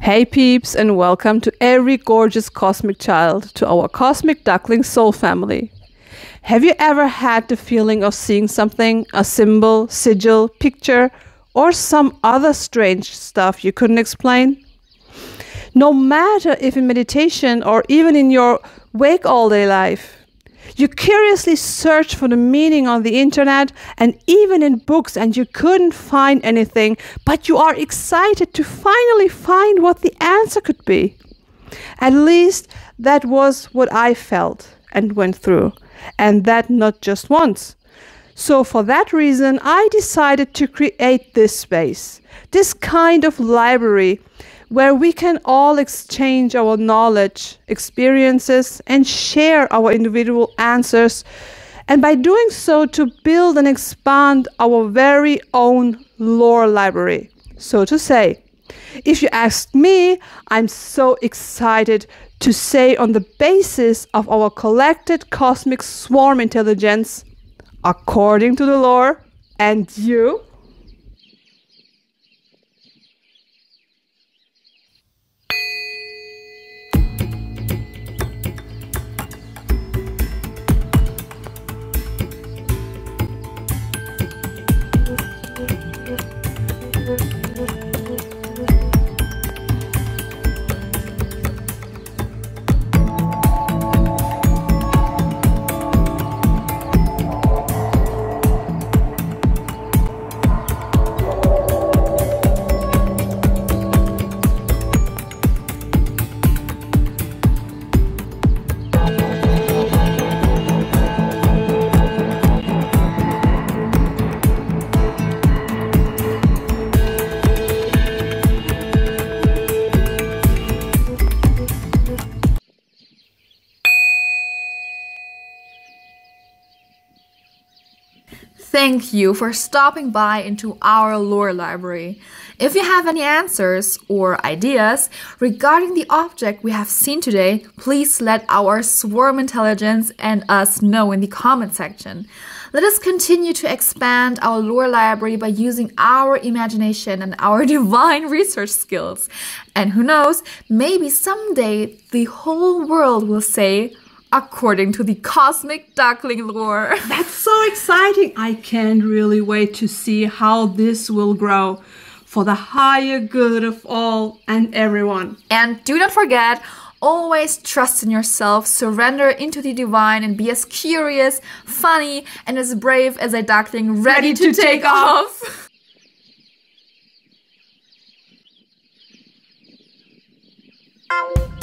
Hey peeps, and welcome to every gorgeous cosmic child to our cosmic duckling soul family. Have you ever had the feeling of seeing something, a symbol, sigil, picture, or some other strange stuff you couldn't explain? No matter if in meditation or even in your wake all day life, you curiously search for the meaning on the internet and even in books, and you couldn't find anything, but you are excited to finally find what the answer could be. At least that was what I felt and went through, and that not just once. So, for that reason, I decided to create this space, this kind of library where we can all exchange our knowledge, experiences, and share our individual answers. And by doing so, to build and expand our very own lore library, so to say. If you ask me, I'm so excited to say, on the basis of our collected cosmic swarm intelligence, according to the lore, and you, Thank you for stopping by into our lore library. If you have any answers or ideas regarding the object we have seen today, please let our swarm intelligence and us know in the comment section. Let us continue to expand our lore library by using our imagination and our divine research skills. And who knows, maybe someday the whole world will say, according to the cosmic duckling lore. That's so exciting! I can't really wait to see how this will grow for the higher good of all and everyone. And do not forget, always trust in yourself, surrender into the divine, and be as curious, funny, and as brave as a duckling ready, ready to, to, take, take off. off.